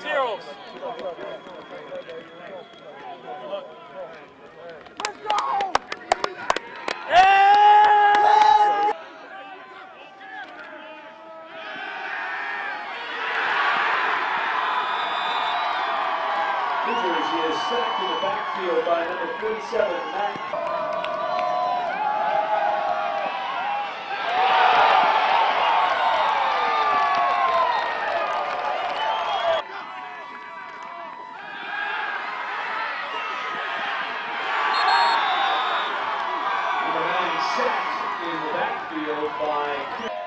Zeros. New Jersey is sacked in the backfield by number 47, Matt. Backfield